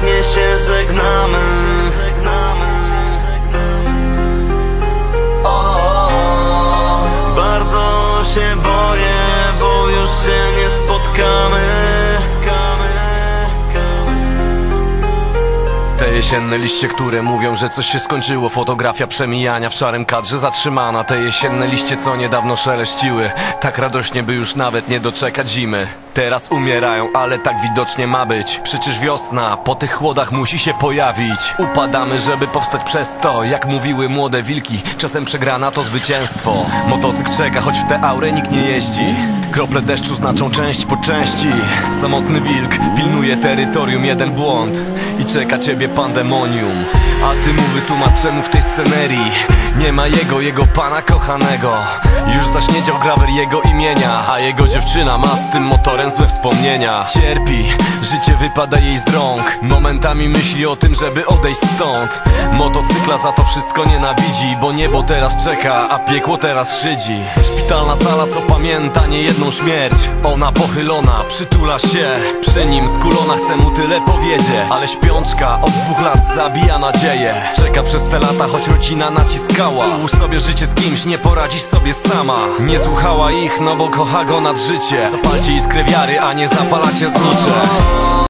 Serdecznie się żegnamy. O, o, o, Bardzo się Te jesienne liście, które mówią, że coś się skończyło. Fotografia przemijania w szarym kadrze zatrzymana. Te jesienne liście, co niedawno szeleściły Tak radośnie, by już nawet nie doczekać zimy. Teraz umierają, ale tak widocznie ma być. Przecież wiosna po tych chłodach musi się pojawić. Upadamy, żeby powstać przez to Jak mówiły młode wilki, czasem przegrana to zwycięstwo. Motocykl czeka, choć w tę aurę nikt nie jeździ. Krople deszczu znaczą część po części. Samotny wilk pilnuje terytorium, jeden błąd I czeka ciebie pandemonium. A ty mu wytłumacz czemu w tej scenerii Nie ma jego, jego pana kochanego. Już zaśniedział grawer jego imienia A jego dziewczyna ma z tym motorem złe wspomnienia. Cierpi, życie wypada jej z rąk. Momentami myśli o tym, żeby odejść stąd. Motocykla za to wszystko nienawidzi Bo niebo teraz czeka, a piekło teraz szydzi. Szpitalna sala, co pamięta niejedną śmierć. Ona pochylona, przytula się. Przy nim skulona, chce mu tyle powiedzieć. Ale śpiączka od dwóch lat zabija nadzieję. Czeka przez te lata, choć rodzina naciskała Ułóż sobie życie z kimś, nie poradzisz sobie sama. Nie słuchała ich, no bo kocha go nad życie. Zapalcie iskrę wiary, a nie zapalacie znicze